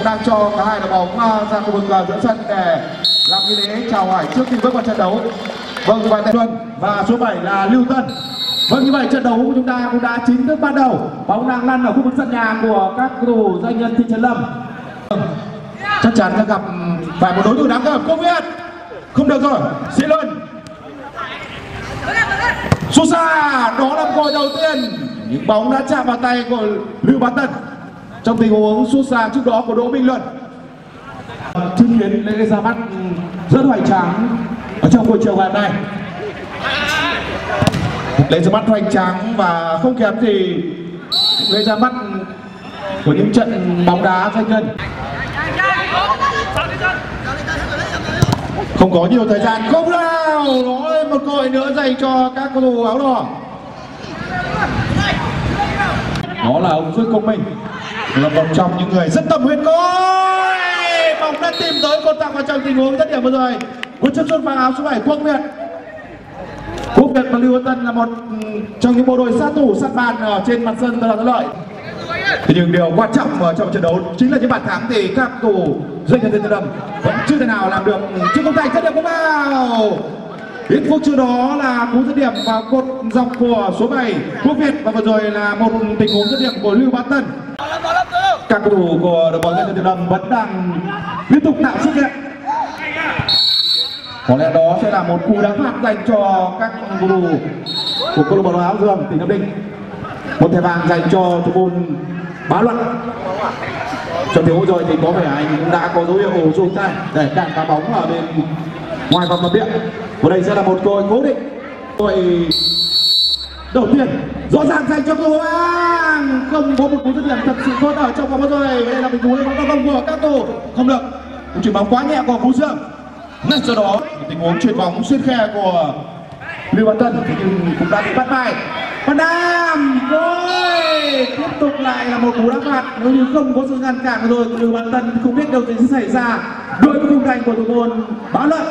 cũng đang cho cả hai đội bóng à, ra khu vực à, giữa sân để làm nghi lễ chào hỏi trước khi bước vào trận đấu. Vâng và Tài Xuân và số 7 là lưu tân. Vâng như vậy trận đấu của chúng ta cũng đã chính thức bắt đầu. Bóng đang lăn ở khu vực sân nhà của các cầu thủ doanh nhân thị trấn lâm. Vâng, chắc chắn sẽ gặp phải một đối thủ đáng gặp công việt không được rồi xin luôn Susa, đó là gol đầu tiên. Những bóng đã chạm vào tay của lưu bá tân trong tình huống sút xa trước đó của đỗ minh luân chứng kiến lễ ra mắt rất hoành tráng ở trong buổi chiều ngày hôm nay. Lễ ra mắt hoành tráng và không kém gì lễ ra mắt của những trận bóng đá danh nhân. Không có nhiều thời gian, không nào, nói một cơ hội nữa dành cho các cầu thủ áo đỏ. Đó là ông Dương Công Minh là một trong những người rất tâm huyết. Coi bóng đã tìm tới cột tặng vào trong tình huống rất điểm vừa rồi. Của chân xuất vàng áo số 7 Quốc Việt. Quốc Việt và Lưu Văn Tân là một ừ, trong những bộ đội sát thủ, sát bàn ở trên mặt sân rất là lợi. Thế nhưng điều quan trọng ở trong trận đấu chính là những bàn thắng thì các cầu thủ doanh nhân Thiên Lâm vẫn chưa thể nào làm được. Ừ, chưa công thành rất điểm của vào ít phút trước đó là cú dứt điểm vào cột dọc của số 7 Quốc Việt. Và vừa rồi là một tình huống dứt điểm của Lưu văn Tân các cầu thủ của đội bóng doanh nhân Thiên Lâm vẫn đang liên tục tạo sức đẹp có lẽ đó sẽ là một cú đá phạt dành cho các cầu thủ của câu lạc bộ áo dương tỉnh nam định. Một thẻ vàng dành cho thủ môn bá luận. Trong tiếng rồi thì có vẻ anh cũng đã có dấu hiệu ổ dùng tay. Để cản phá bóng ở bên ngoài vòng cấm địa. Và đây sẽ là một cơ hội cố định. Đội đầu tiên rõ ràng dành cho cô An. Không có một cú dứt điểm thật sự tốt ở trong vòng vừa rồi đây là một cú lên bóng vòng công của các cầu không được. Một chuyển bóng quá nhẹ của phú dương ngay sau đó, một tình huống chuyển bóng xuyên khe của lưu văn tân. Thế nhưng cũng đã bị bắt bài. Văn Nam rồi tiếp tục lại là một cú đá phạt. Nếu như không có sự ngăn cản rồi của Lưu Văn Tân không biết điều gì sẽ xảy ra. Đối với khung thành của thủ môn báo luận.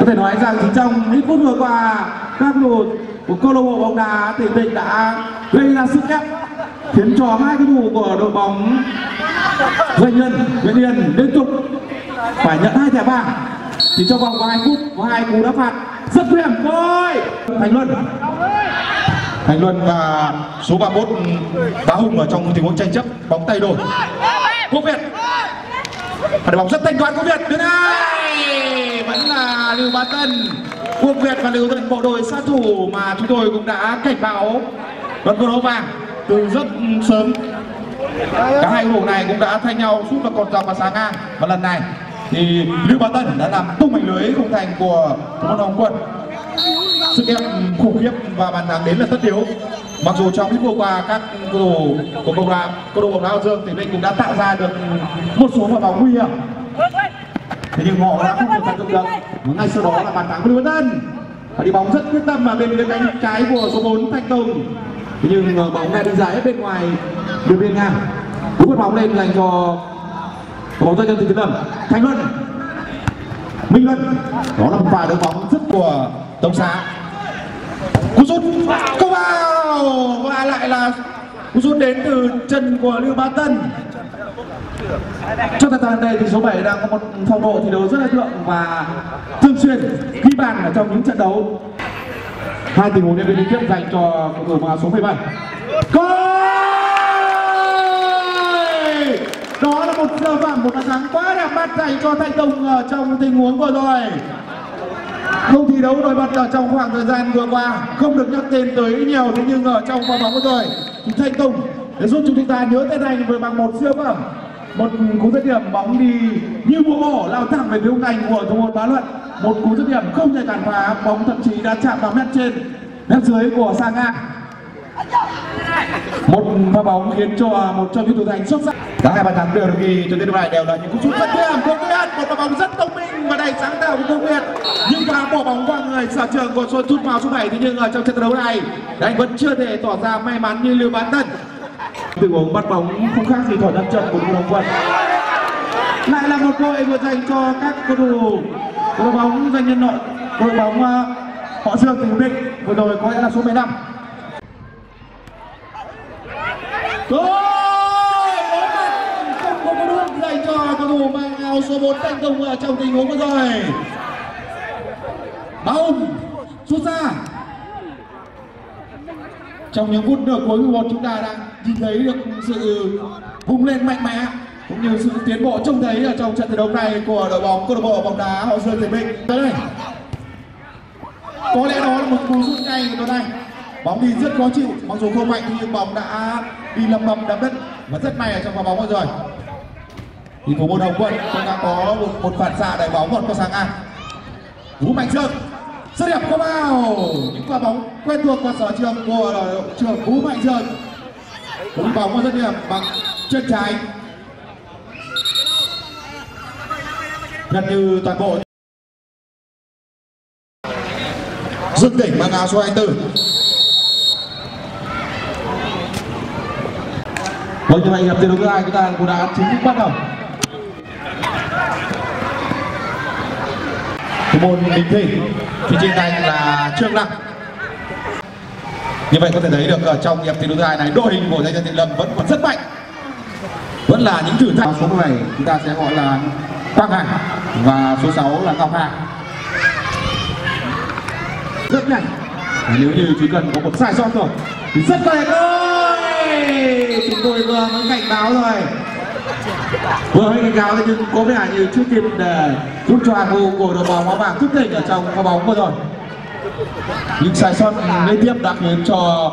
Có thể nói rằng chỉ trong ít phút vừa qua, các đội của câu lạc bộ bóng đá tỉnh Định đã gây ra sức ép, khiến cho hai cái thủ của đội bóng doanh nhân, Nguyễn Yên liên tục phải nhận hai thẻ vàng. Chỉ trong vòng vài phút, có hai cú đá phạt. Rất nguy hiểm. Thôi! Thành luân. Thành luân và số 31 bá hùng ở trong tình huống tranh chấp, bóng tay đổi quốc việt. Và bóng rất thanh toán quốc việt. Thứ hai! Vẫn là lưu bá tân quốc việt và lưu tân bộ đội sát thủ mà chúng tôi cũng đã cảnh báo. Vẫn quân đấu vàng, từ rất sớm, cả hai cầu thủ này cũng đã thay nhau sút vào cột dọc và sáng ngang. Và lần này thì Lưu Bá Tân đã làm tung mảnh lưới khung thành của thủ môn Hồng Quân. Sức ép khủng khiếp và bàn thắng đến là tất yếu. Mặc dù trong những vừa qua các cầu thủ của bóng đá cầu thủ bóng đá Dương thì mình cũng đã tạo ra được một số pha bóng nguy hiểm thế nhưng họ đã không được tận dụng được và ngay sau đó là bàn thắng của Lưu Bá Tân và đi bóng rất quyết tâm mà bên cánh trái của số 4 Thanh Tùng thế nhưng bóng đã đi dài hết bên ngoài đường biên ngang cú phát bóng lên dành cho bóng doanh nhân thị trấn lâm thanh luân. Minh luân. Đó là một pha đá bóng rất của tống xá. Cú sút có vào. Và lại là cú sút đến từ chân của lưu bá tân trong thời gian đây thì số 7 đang có một phong độ thi đấu rất là thượng và thường xuyên ghi bàn ở trong những trận đấu. Hai tình huống liên liên tiếp dành cho cầu thủ số 17 Coi! đó là một giờ vàng một bàn thắng quá đẹp mắt dành cho thanh tùng ở trong tình huống vừa rồi. Không thi đấu nổi bật ở trong khoảng thời gian vừa qua, không được nhắc tên tới nhiều thế nhưng ở trong pha bóng vừa rồi thì thanh tùng để giúp chúng ta nhớ tên anh với bằng một siêu phẩm một cú dứt điểm bóng đi như búa bổ lao thẳng về phía khung thành của thủ môn bá luận. Một cú dứt điểm không thể cản phá bóng thậm chí đã chạm vào mét trên mét dưới của sang ngang một pha bóng khiến cho một trong những thủ thành xuất sắc. Cả hai bàn thắng đều được ghi cho đến lúc này đều là những cú sút rất điểm của Nguyệt, một pha bóng rất thông minh và đầy sáng tạo của Nguyệt, nhưng pha bỏ bóng qua người sở trường của xuân chút vào số 7 thế nhưng ở trong trận đấu này anh vẫn chưa thể tỏ ra may mắn như Lưu Bán Tân tình huống bắt bóng không khác gì thỏi nam châm của đội quân lại là một cơ hội vừa dành cho các cầu thủ. Ờ, đội bóng doanh nhân nội đội bóng uh, họ dương tỉnh định vừa rồi có lẽ là số 15 Rồi, thủ mang áo số 4 thành công ở trong tình huống vừa rồi. Bóng sút ra. Trong những phút nửa cuối của một chúng ta đang nhìn thấy được sự vùng lên mạnh mẽ cũng như sự tiến bộ trông thấy ở trong trận thi đấu này của đội bóng câu lạc bộ bóng đá Hậu Sơn Tiền Bình. Tới đây. Có lẽ đó là một cú sút ngay của tuần này. Bóng đi rất khó chịu, mặc dù không mạnh nhưng bóng đã đi lầm bầm đập đất và rất may ở trong quả bóng vừa rồi. Thì thủ môn Hồng Quân cũng đã có một, một phản xạ đẩy bóng một qua sáng ngang. Vũ Mạnh Trương rất đẹp có vào những quả bóng quen thuộc qua sở trường của đội trưởng Vũ Mạnh Trương. Cú bóng rất đẹp bằng chân trái gần như toàn bộ. Dương Tỉnh mang áo số 24 Vâng như vậy hiệp thi đấu thứ hai chúng ta cũng đã chính thức bắt đầu. Thủ môn bình Thị thì trên tay là Trương Đăng như vậy có thể thấy được ở trong hiệp thi đấu thứ hai này, đội hình của danh nhân Thiện Lâm vẫn còn rất mạnh. Vẫn là những thử thách. Số này chúng ta sẽ gọi là Quang Hải và số 6 là Ngọc Hà. Rất nhanh. Nếu như chỉ cần có một sai sót rồi thì rất có thể chúng tôi vừa mới cảnh báo rồi. Vừa mới cảnh cáo thế nhưng có vẻ như chưa kịp ờ, để giúp cho hàng ngũ của đội bóng áo vàng thức tỉnh ở trong pha bóng vừa rồi những sai sót liên tiếp đã khiến cho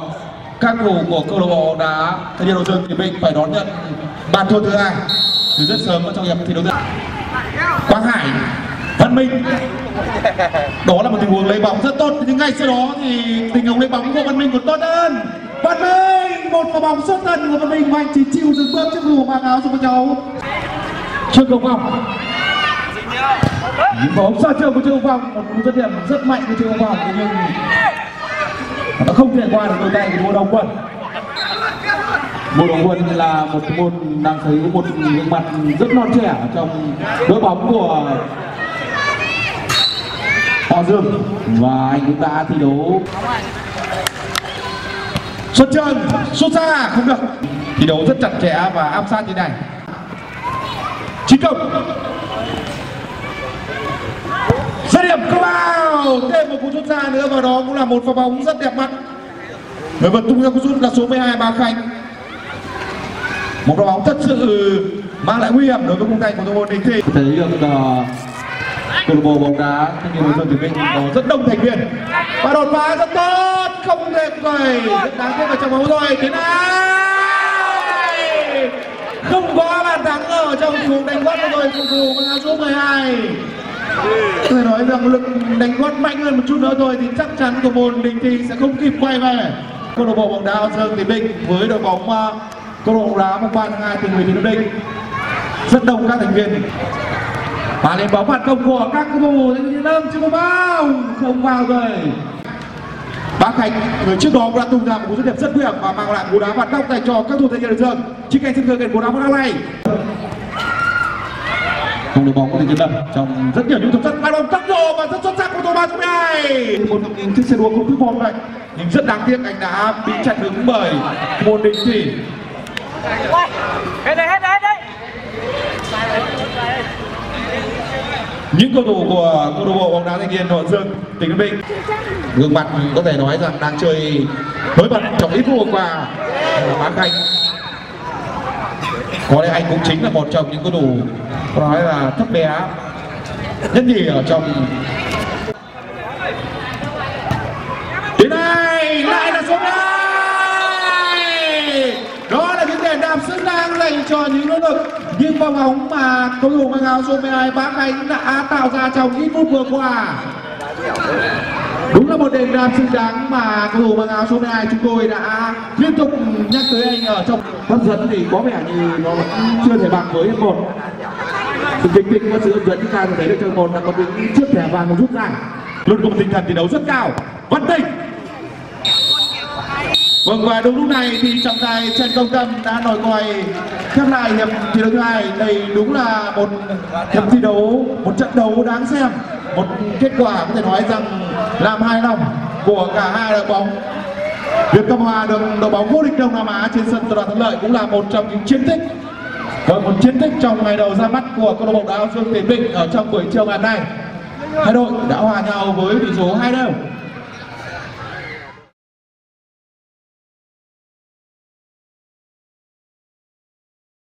các cầu của câu lạc bộ đá thanh niên hồ dương thì mình phải đón nhận bàn thua thứ hai. Từ rất sớm ở trong hiệp thi đấu thứ Quang Hải, Văn Minh. Đó là một tình huống lấy bóng rất tốt, nhưng ngay sau đó thì tình huống lấy bóng của Văn Minh còn tốt hơn. Văn Minh, một quả bóng xuất thân của Văn Minh và anh chỉ chịu dừng bước trước thủ mang áo cho cháu. Trương Công Phong bóng xa trường của Trương Phong một cú dứt điểm rất mạnh của Trương Phong nhưng nó không thể qua được đôi tay của Ngô Đồng Quân. Ngô Đồng Quân là một môn đang thấy một gương mặt rất non trẻ trong đội bóng của Họ Dương. Và anh cũng đã thi đấu. Xuất chân xuất xa không được. Thi đấu rất chặt chẽ và áp sát như này. Chín công rất điểm vào thêm một cú xuất xa nữa và đó cũng là một pha bóng rất đẹp mắt. Người vật tung ra cú sút là số 12 Ba Khánh một pha bóng thật sự mang lại nguy hiểm đối với khung thành của thủ môn Đình Thị thấy được uh, câu lạc bộ bóng đá thanh niên hồ sơn thủy minh có rất đông thành viên. Và đột phá rất tốt không thể rồi rất đáng tiếc ở trong bóng rồi. Thế này không có bàn thắng ở trong tình huống đánh bắt rồi cầu thủ mang áo số 12 tôi nói rằng lực đánh quát mạnh hơn một chút nữa thôi thì chắc chắn của môn đình thi sẽ không kịp quay về. Câu lạc bộ bóng đá sơn Dương Bình với đội bóng à, câu lạc bộ bóng đá mùng 3 tháng 2 tỉnh ủy Nam Định. Rất đông các thành viên. Và lên bóng phạt công của các cầu thủ thanh Lâm chưa có bao không vào rồi. Bác Khánh, người trước đó cũng đã tung ra một cú dứt điểm rất nguy hiểm và mang lại cú đá phạt góc dành cho các thủ thành viên Dương chính cảnh xin thực hiện cú đá phạt góc này không đội bóng có thể chiến lâm trong rất nhiều những thực chất ba đồng tốc độ và rất xuất sắc của ba số hai một chiếc xe đua không thức bom vậy nhưng rất đáng tiếc anh đã bị chặn đứng bởi môn đình thủy. Hết đây hết đây hết đây. Những cầu thủ của câu lạc bộ bóng đá thanh niên nội dương tỉnh Ninh Bình. Gương mặt có thể nói rằng đang chơi nổi bật trong ít phút vừa qua. Bá Khanh. Có lẽ anh cũng chính là một trong những cầu thủ có nói là thấp bé, nhất nhì ở trong đến đây lại là số hai. Đó là những đèn đạp xứng đáng dành cho những nỗ lực, những pha bóng mà cầu thủ mang áo số 12 bác anh đã tạo ra trong ít phút vừa qua. Đúng là một đền đạp xứng đáng mà cầu thủ mang áo số 12 chúng tôi đã liên tục nhắc tới anh ở trong hấp dẫn thì có vẻ như nó vẫn chưa thể bằng với hiệp một tình tình có sự hấp dẫn chúng ta thấy được chơi một là có những chiếc thẻ vàng rút ra luôn có một tinh thần thi đấu rất cao văn tinh Vâng và đúng lúc này thì trọng tài Trần Công Tâm đã nổi còi khép lại hiệp thi đấu thứ hai. Đây đúng là một hiệp thi đấu, một trận đấu đáng xem, một kết quả có thể nói rằng làm hài lòng của cả hai đội bóng. Việt Cộng Hòa được đội bóng vô địch Đông Nam Á trên sân tập đoàn Thắng Lợi cũng là một trong những chiến tích Vâng, một chiến tích trong ngày đầu ra mắt của câu lạc bộ đá ao Dương Tiến Bình ở trong buổi chiều ngày này nay. Hai đội đã hòa nhau với tỷ số 2 đều.